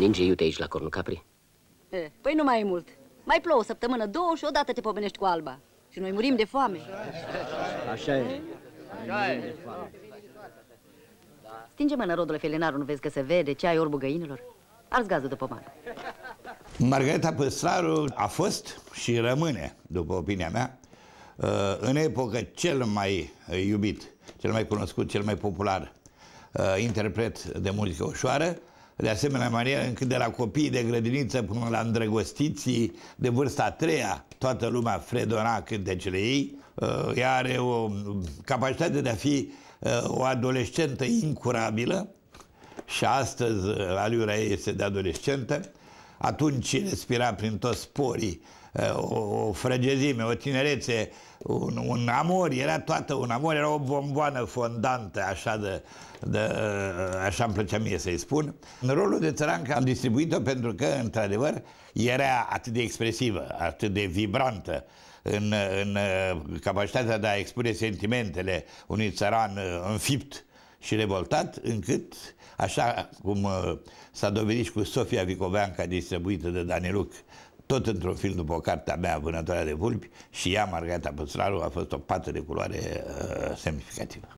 Ninge iute aici la Cornul Capri? E, păi nu mai e mult. Mai plouă o săptămână, două și odată te pomenești cu Alba. Și noi murim de foame. Așa e. Stinge mână, rodule felinarul, nu vezi că se vede ce ai orbul găinilor? Arzi gazul de pomană. Margareta Păstraru a fost și rămâne, după opinia mea, uh, în epocă cel mai iubit, cel mai cunoscut, cel mai popular uh, interpret de muzică ușoară, de asemenea manieră încât de la copiii de grădiniță până la îndrăgostiții de vârsta a treia, toată lumea fredona cântecele ei. Uh, ea are o capacitate de a fi o adolescentă incurabilă și astăzi aliura ei este de adolescentă atunci respira prin toți sporii o, o frăgezime, o tinerețe, un, un amor, era toată un amor, era o bomboană fondantă, așa de, de așa îmi plăcea mie să-i spun. În rolul de țărancă am distribuit-o pentru că, într-adevăr, era atât de expresivă, atât de vibrantă în, în capacitatea de a expune sentimentele unui țăran înfipt și revoltat, încât, așa cum uh, s-a dovedit și cu Sofia Vicoveanca, distribuită de Daniluc, tot într-un film după o carte a mea, Vânătoarea de vulpi, și ea, Margareta Păstraru, a fost o pată de culoare uh, semnificativă.